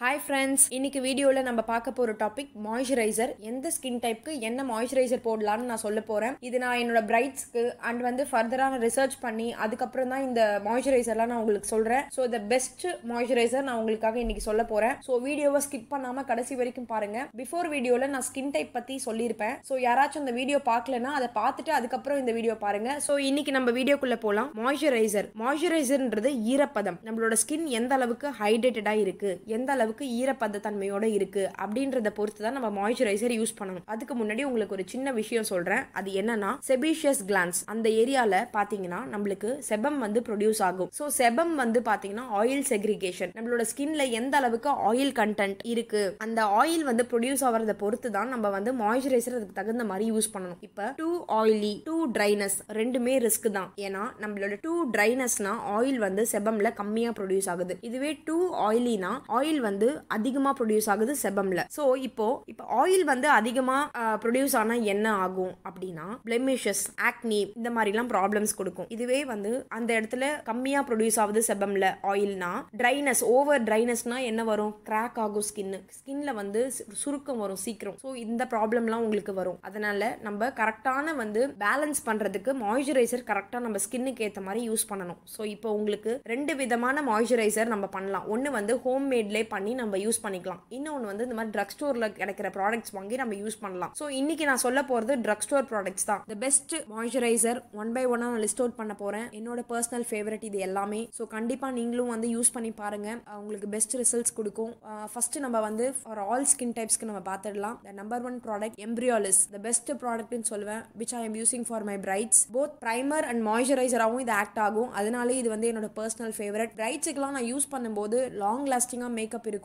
Hi friends இன்னைக்கு வீடியோவில் நம்ம பார்க்க போகிற டாபிக் மாய்ஸ்சரைசர் எந்த ஸ்கின் டைப்க்கு என்ன மாய்ஸ்சரைசர் போடலான்னு நான் சொல்ல போகிறேன் இது நான் என்னோட பிரைட்ஸ்க்கு அண்ட் வந்து ஃபர்தராக நான் ரிசர்ச் பண்ணி அதுக்கப்புறம் தான் இந்த மாய்ஸ்சரைசர்லாம் நான் உங்களுக்கு சொல்கிறேன் ஸோ த பெஸ்ட் மாய்ஸ்சரைசர் நான் உங்களுக்காக இன்னைக்கு சொல்ல போகிறேன் ஸோ வீடியோவை ஸ்கிப் பண்ணாமல் கடைசி வரைக்கும் பாருங்கள் பிஃபோர் வீடியோவில் நான் ஸ்கின் டைப் பற்றி சொல்லியிருப்பேன். ஸோ யாராச்சும் அந்த வீடியோ பார்க்கலன்னா அதை பார்த்துட்டு அதுக்கப்புறம் இந்த வீடியோ பாருங்கள் ஸோ இன்னைக்கு நம்ம வீடியோக்குள்ளே போகலாம் மாய்ஸ்சரைசர் மாய்ஸ்சரைசர்ன்றது ஈரப்பதம். நம்மளோட ஸ்கின் எந்த அளவுக்கு ஹைட்ரேட்டடாக இருக்குது எந்த அளவுக்கு ஈரப்பத தன்மையோட இருக்கு அப்படின்றத பொறுத்து தான் நம்ம மாய்ஸ்சரைசர் யூஸ் பண்ணணும். அதுக்கு முன்னாடி உங்களுக்கு ஒரு சின்ன விஷயம் சொல்றேன். அது என்னன்னா செபிஷியஸ் கிளான்ஸ் அந்த ஏரியாவில் பார்த்தீங்கன்னா நம்மளுக்கு செபம் வந்து ப்ரொடியூஸ் ஆகும். ஸோ செபம் வந்து பார்த்தீங்கன்னா ஆயில் செக்ரிகேஷன் நம்மளோட ஸ்கின்ல எந்த அளவுக்கு ஆயில் கண்டென்ட் இருக்கு அந்த ஆயில் வந்து ப்ரொடியூஸ் ஆகிறத பொறுத்து தான் நம்ம வந்து மாய்ஸ்சரைசர் அதுக்கு தகுந்த மாதிரி யூஸ் பண்ணணும். இப்போ டூ ஆயிலி டூ ட்ரைனஸ் ரெண்டுமே ரிஸ்க் தான். ஏன்னா நம்மளோட டூ ட்ரைனஸ்னா ஆயில் வந்து செபம்ல கம்மியாக ப்ரொடியூஸ் ஆகுது. இதுவே டூ ஆயிலினா ஆயில் வந்து வந்து அதிகமாக ப்ரொடியூஸ் ஆகுது செபம்ல ஸோ இப்போ இப்போ ஆயில் வந்து அதிகமாக ப்ரொடியூஸ் ஆனால் என்ன ஆகும் அப்படின்னா பிளெமிஷஸ் ஆக்னி இந்த மாதிரிலாம் ப்ராப்ளம்ஸ் கொடுக்கும். இதுவே வந்து அந்த இடத்துல கம்மியாக ப்ரொடியூஸ் ஆகுது செபம்ல ஆயில்னா ட்ரைனஸ் ஓவர் ட்ரைனஸ்னா என்ன வரும்? கிராக் ஆகும் ஸ்கின்னு ஸ்கின்ல வந்து சுருக்கம் வரும் சீக்கிரம். ஸோ இந்த ப்ராப்ளம்லாம் உங்களுக்கு வரும். அதனால நம்ம கரெக்டான வந்து பேலன்ஸ் பண்ணுறதுக்கு மாய்ஸ்சரைசர் கரெக்டாக நம்ம ஸ்கின்னுக்கு ஏற்ற மாதிரி யூஸ் பண்ணணும். ஸோ இப்போ உங்களுக்கு ரெண்டு விதமான மாய்ஸ்சரைசர் நம்ம பண்ணலாம். ஒன்று வந்து ஹோம் மேட்லேயே பண்ணி நம்ம யூஸ் பண்ணிக்கலாம். இன்னொன்று வந்து இந்த மாதிரி ட்ரக் ஸ்டோரில் கிடைக்கிற ப்ராடக்ட்ஸ் வாங்கி நம்ம யூஸ் பண்ணலாம். ஸோ இன்னைக்கு நான் சொல்ல போகிறது ட்ரக் ஸ்டோர் ப்ராடக்ட்ஸ் தான். The best moisturiser one by ஒன்னாக நான் லிஸ்ட் அவுட் பண்ண போகிறேன் என்னோட பர்சனல் ஃபேவரட் இது எல்லாமே. ஸோ கண்டிப்பாக நீங்களும் வந்து யூஸ் பண்ணி பாருங்க. உங்களுக்கு பெஸ்ட் ரிசல்ட்ஸ் கொடுக்கும். ஃபர்ஸ்ட் நம்ம வந்து ஃபார் ஆல் ஸ்கின் டைப்ஸ்க்கு நம்ம பார்த்துடலாம் the number one product Embryolisse the best ப்ராடக்ட்னு சொல்லுவேன் which I am using for my brides both primer and மாய்ஸ்சரைசராகவும் இது ஆக்ட் ஆகும். அதனாலே இது வந்து என்னோட பர்சனல் ஃபேவரட் பிரைட்ஸுக்கெலாம் நான் யூஸ் பண்ணும்போது லாங் லாஸ்டிங்காக மேக்கப் இருக்கும்.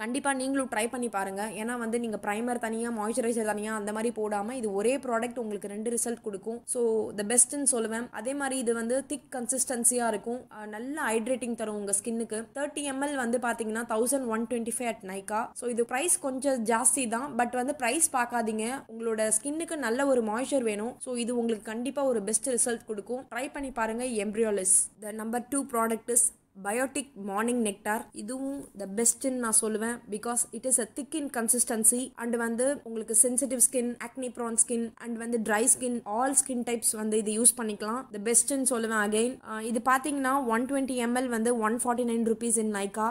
கண்டிப்பாக நீங்களும் ட்ரை பண்ணி பாருங்க. ஏன்னா வந்து நீங்கள் ப்ரைமர் தனியாக மாய்ஸ்சரைசர் தனியாக அந்த மாதிரி போடாமல் இது ஒரே ப்ராடக்ட் உங்களுக்கு ரெண்டு ரிசல்ட் கொடுக்கும். ஸோ த பெஸ்ட்னு சொல்லுவேன். அதே மாதிரி இது வந்து திக் கன்சிஸ்டன்சியாக இருக்கும். நல்ல ஹைட்ரேட்டிங் தரும் உங்கள் ஸ்கின்னுக்கு தேர்ட்டி எம்எல் வந்து பார்த்தீங்கன்னா thousand one twenty five at Nykaa so இது ப்ரைஸ் கொஞ்சம் ஜாஸ்தி தான். பட் வந்து ப்ரைஸ் பார்க்காதீங்க உங்களோட ஸ்கின்னுக்கு நல்ல ஒரு மாய்ச்சர் வேணும். ஸோ இது உங்களுக்கு கண்டிப்பாக ஒரு பெஸ்ட் ரிசல்ட் கொடுக்கும். ட்ரை பண்ணி பாருங்கள் Embryolisse the number two product is Biotique morning nectar இதுவும் த பெஸ்ட்னு நான் சொல்லுவேன். Because it is a thick in consistency and வந்து உங்களுக்கு sensitive skin acne prone skin and வந்து dry skin all skin types வந்து இது யூஸ் பண்ணிக்கலாம். த பெஸ்ட்னு சொல்லுவேன் அகைன் இது பார்த்தீங்கன்னா ஒன் டுவெண்ட்டி எம்எல் வந்து one forty nine rupees in Nykaa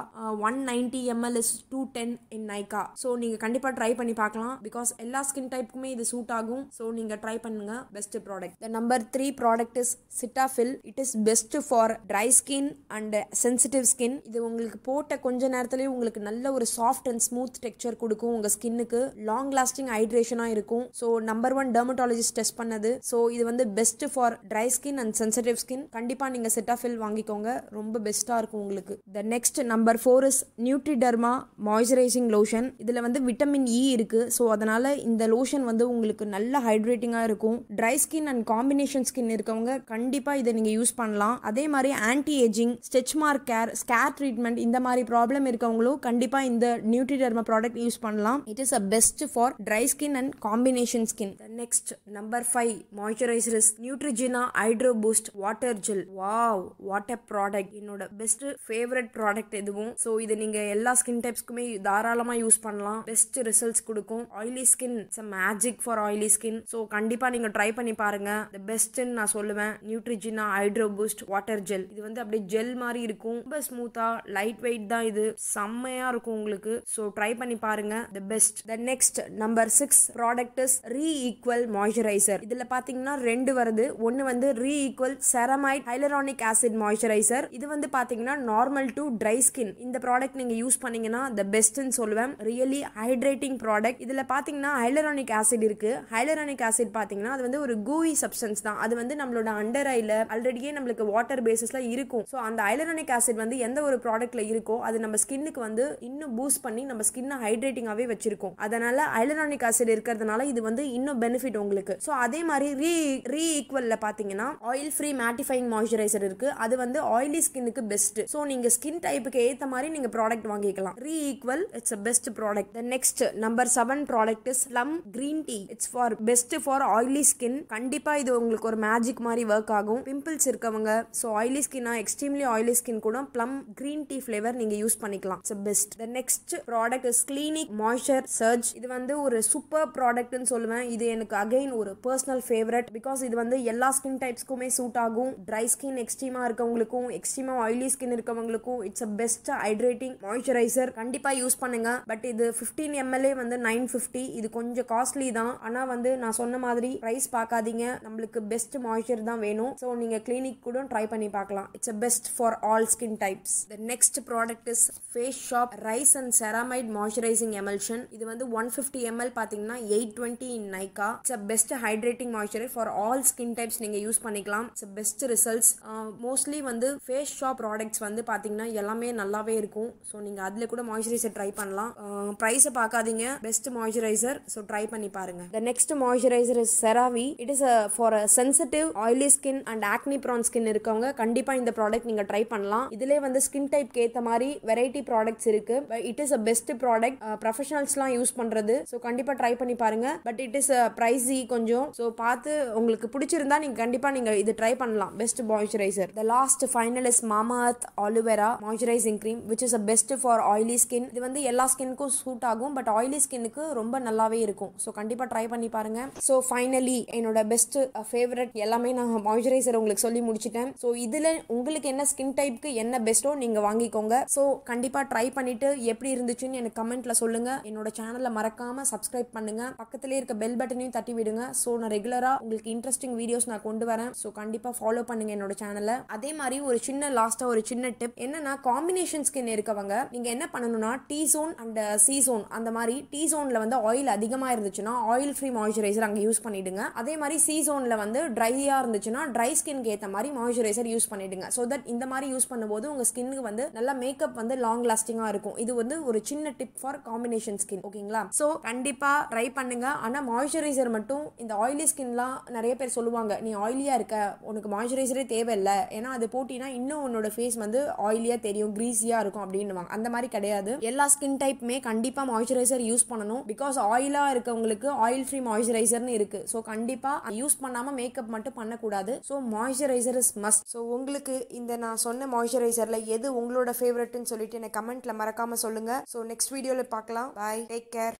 one ninety ML is two ten in Nykaa so நீங்கள் கண்டிப்பாக ட்ரை பண்ணி பார்க்கலாம். பிகாஸ் எல்லா ஸ்கின் டைப்புக்குமே இது சூட் ஆகும். ஸோ நீங்கள் ட்ரை பண்ணுங்க. Best product the number three product is Cetaphil it is best for dry skin and sensitive skin இது உங்களுக்கு போட்ட கொஞ்ச நேரத்துலேயே உங்களுக்கு நல்ல ஒரு சாஃப்ட் அண்ட் ஸ்மூத் டெக்ஸ்சர் கொடுக்கும். உங்கள் ஸ்கின்னுக்கு லாங் லாஸ்டிங் ஹைட்ரேஷனாக இருக்கும். So number one dermatologist test பண்ணது. ஸோ இது வந்து best for dry skin and sensitive skin கண்டிப்பாக நீங்கள் செட்டாஃபில் வாங்கிக்கோங்க. ரொம்ப பெஸ்ட்டாக இருக்கும் உங்களுக்கு. The next number four is Nutriderma moisturising lotion இதில் வந்து விட்டமின் இ e இருக்குது ஸோ அதனால் இந்த லோஷன் வந்து உங்களுக்கு நல்ல ஹைட்ரேட்டிங்காக இருக்கும். Dry skin and combination skin இருக்கவங்க கண்டிப்பாக இதை நீங்கள் யூஸ் பண்ணலாம். அதே மாதிரி anti ageing stretch mark care scar treatment இந்த மாதிரி ப்ராப்ளம் இருக்கவங்களும் கண்டிப்பாக இந்த நியூட்ரிடர்மா ப்ராடக்ட் யூஸ் பண்ணலாம். It is a best for dry skin and combination skin next number five moisturisers Neutrogena hydro boost water gel wow water product என்னோட best favourite product எதுவும். So இது நீங்க எல்லா ஸ்கின் டைப்ஸ்க்குமே தாராளமாக யூஸ் பண்ணலாம். Best results கொடுக்கும். Oily skin it's magic for oily skin so கண்டிப்பாக நீங்க ட்ரை பண்ணி பாருங்க. த பெஸ்ட்னு நான் சொல்லுவேன். Neutrogena hydro boost water gel இது வந்து அப்படியே ஜெல் மாதிரி இருக்கும். ரொம்ப ஸ்மூத்தா லைட் வெயிட் தான் இது. செம்மையா இருக்கும் உங்களுக்கு. ஸோ ட்ரை பண்ணி பாருங்க. The best the next number six product is Re'equil moisturiser இதுல பாத்தீங்கன்னா ரெண்டு வருது. ஒன்னு வந்து Re'equil ceramide hyaluronic acid moisturiser இது வந்து பாத்தீங்கன்னா நார்மல் டு ட்ரை ஸ்கின் இந்த ப்ராடக்ட் நீங்க யூஸ் பண்ணீங்கன்னா த பெஸ்ட்னு சொல்லுவேன். ரியலி ஹைட்ரேட்டிங் ப்ராடக்ட் இதுல பாத்தீங்கன்னா ஹைலரானிக் ஆசிட் இருக்கு. ஹைலரானிக் ஆசிட் பாத்தீங்கன்னா அது வந்து ஒரு கூவி சப்ஸ்டன்ஸ் தான். அது வந்து நம்மளோட அண்டர் ஐல ஆல்ரெடியே நம்மளுக்கு வாட்டர் பேசிஸ்ல இருக்கும். ஸோ அந்த ஹைலரானிக் ஆசிட் வந்து எந்த ஒரு ப்ராடக்ட்ல இருக்கோ அது நம்ம ஸ்கின்னுக்கு வந்து இன்னும் பூஸ்ட் பண்ணி நம்ம ஸ்கின்னை ஹைட்ரேட்டிங்காகவே வச்சிருக்கோம். அதனால ஹைலரானிக் ஆசிட் இருக்கிறதுனால இது வந்து இன்னும் பெனிஃபிட் உங்களுக்கு. ஸோ அதே மாதிரி ரீ ரீ பார்த்தீங்கன்னா ஆயில் ஃப்ரீ மேட்டிஃபைங் மாய்ஸ்சரைசர் இருக்கு. அது வந்து ஆயிலி ஸ்கின்னுக்கு பெஸ்ட் ஸோ நீங்க ஸ்கின் டைப்புக்கு ஏத்த மாதிரி நீங்க ப்ராடக்ட் வாங்கிக்கலாம். Re'equil it's a best product the next number seven product is Plum green tea it's for best for oily skin கண்டிப்பா இது உங்களுக்கு ஒரு மேஜிக் மாதிரி ஒர்க் ஆகும். பிம்பிள்ஸ் இருக்கவங்க ஸோ ஆயிலி ஸ்கின்னா எக்ஸ்ட்ரீம்லி ஆயிலி ஸ்கின் ஸ்கின் கூட ப்ளம் கிரீன் டீ ஃப்ளேவர் நீங்க யூஸ் பண்ணிக்கலாம். It's best the next product is Clinique moisture surge இது வந்து ஒரு சூப்பர் ப்ராடக்ட்னு சொல்லுவேன். இது எனக்கு அகைன் ஒரு பர்சனல் ஃபேவரட் பிகாஸ் இது வந்து எல்லா ஸ்கின் டைப்ஸ்க்குமே சூட் ஆகும். ட்ரை ஸ்கின் எக்ஸ்ட்ரீமா இருக்கவங்களுக்கும் எக்ஸ்ட்ரீமா ஆயிலி ஸ்கின் இருக்கவங்களுக்கும் it's a best hydrating moisturiser கண்டிப்பா யூஸ் பண்ணுங்க. பட் இது ஃபிஃப்டீன் எம்எல்ஏ வந்து நைன் ஃபிஃப்டி இது கொஞ்சம் காஸ்ட்லி தான். ஆனா வந்து நான் சொன்ன மாதிரி ப்ரைஸ் பார்க்காதீங்க. நம்மளுக்கு பெஸ்ட் மாய்ச்சர் தான் வேணும். ஸோ நீங்க கிளினிக் கூட ட்ரை பண்ணி பார்க்கலாம். It's a best for all skin types the next product is Face Shop rice and ceramide moisturising emulsion இது வந்து ஒன் ஃபிஃப்டி எம்எல் பார்த்தீங்கன்னா eight twenty in Nykaa it's a best hydrating moisturiser for all skin types நீங்கள் use பண்ணிக்கலாம். It's best results mostly வந்து face shop products வந்து பார்த்தீங்கன்னா எல்லாமே நல்லாவே இருக்கும். ஸோ நீங்கள் அதில் கூட மாய்ச்சரைசர் ட்ரை பண்ணலாம். ப்ரைஸை பார்க்காதீங்க பெஸ்ட் மாய்ச்சரைசர் ஸோ ட்ரை பண்ணி பாருங்க. The next moisturiser is CeraVe it is for a sensitive oily skin and acne prone skin இருக்கவங்க கண்டிப்பாக இந்த ப்ராடக்ட் நீங்கள் ட்ரை பண்ணலாம். இதுலேயே வந்து ஸ்கின் டைப்க்கு ஏற்ற மாதிரி வெரைட்டி ப்ராடக்ட்ஸ் இருக்கு. It is a best product ப்ரொஃபஷனல்ஸ்லாம் use பண்ணுறது ஸோ கண்டிப்பாக ட்ரை பண்ணி பாருங்க. பட் இட் இஸ் ப்ரைஸி கொஞ்சம். ஸோ பார்த்து உங்களுக்கு பிடிச்சிருந்தா நீங்கள் கண்டிப்பாக நீங்கள் இது ட்ரை பண்ணலாம். Best moisturiser the last final is Mamaearth aloe vera moisturising cream which is a best for oily skin இது வந்து எல்லா ஸ்கின்னுக்கும் சூட் ஆகும். பட் ஆயிலி ஸ்கின்னுக்கு ரொம்ப நல்லாவே இருக்கும். ஸோ கண்டிப்பாக ட்ரை பண்ணி பாருங்க. ஸோ ஃபைனலி என்னோட பெஸ்ட் ஃபேவரட் uh, எல்லாமே நான் மாய்ஸ்சரைசர் உங்களுக்கு சொல்லி முடிச்சிட்டேன். ஸோ இதில் உங்களுக்கு என்ன ஸ்கின் டைப் டைப்க்கு என்ன பெஸ்ட்டோ நீங்கள் வாங்கிக்கோங்க. ஸோ கண்டிப்பாக ட்ரை பண்ணிவிட்டு எப்படி இருந்துச்சுன்னு எனக்கு கமெண்ட்டில் சொல்லுங்கள் என்னோட சேனலை மறக்காமல் சப்ஸ்கிரைப் பண்ணுங்க. பக்கத்துலேயே இருக்க பெல் பட்டனையும் தட்டி விடுங்க. ஸோ நான் ரெகுலராக உங்களுக்கு இன்ட்ரெஸ்டிங் வீடியோஸ் நான் கொண்டு வரேன். ஸோ கண்டிப்பாக ஃபாலோ பண்ணுங்க என்னோட சேனலை அதே மாதிரி ஒரு சின்ன லாஸ்ட்டாக ஒரு சின்ன டிப் என்னன்னா காம்பினேஷன் ஸ்கின் இருக்கவங்க நீங்கள் என்ன பண்ணணும்னா T zone and C zone அந்த மாதிரி டீ சோனில் வந்து ஆயில் அதிகமாக இருந்துச்சுன்னா ஆயில் ஃப்ரீ மாய்ஸ்சரைசர் அங்கே யூஸ் பண்ணிவிடுங்க அதே மாதிரி சி சோனில் வந்து ட்ரையாக இருந்துச்சுன்னா ட்ரை ஸ்கின்க்கு ஏற்ற மாதிரி மாய்ஸ்சரைசர் யூஸ் பண்ணிவிடுங்க ஸோ தட் இந்த மாதிரி யூஸ் பண்ணும்போது உங்கள் ஸ்கின்னுக்கு வந்து நல்லா மேக்கப் வந்து லாங் லாஸ்டிங்காக இருக்கும். இது வந்து ஒரு சின்ன டிப் ஃபார் காம்பினேஷன் ஸ்கின் ஓகேங்களா? ஸோ கண்டிப்பாக ட்ரை பண்ணுங்க. ஆனால் மாய்ஸ்சரைசர் மட்டும் இந்த ஆயிலி ஸ்கின்லாம் நிறைய பேர் சொல்லுவாங்க நீ ஆயிலியாக இருக்க உனக்கு மாய்ஸ்சரைசரே தேவையில்லை. ஏன்னா அது போட்டினா இன்னும் உன்னோட ஃபேஸ் வந்து ஆயிலியாக தெரியும் க்ரீஸியாக இருக்கும் அப்படின்னுவாங்க. அந்த மாதிரி கிடையாது. எல்லா ஸ்கின் டைப்புமே கண்டிப்பாக மாய்ஸ்சரைசர் யூஸ் பண்ணணும். பிகாஸ் ஆயிலாக இருக்கவங்களுக்கு ஆயில் ஃப்ரீ மாய்ஸ்சரைசர்னு இருக்கு ஸோ கண்டிப்பாக யூஸ் பண்ணாமல் மேக்கப் மட்டும் பண்ணக்கூடாது. So moisturiser is must so உங்களுக்கு இந்த நான் சொன்ன மாய்ஸ்சரைசர்ல எது உங்களோட ஃபேவரட்னு சொல்லிட்டு எனக்கு கமெண்ட்ல மறக்காம சொல்லுங்க. ஸோ நெக்ஸ்ட் வீடியோல பார்க்கலாம். Bye take care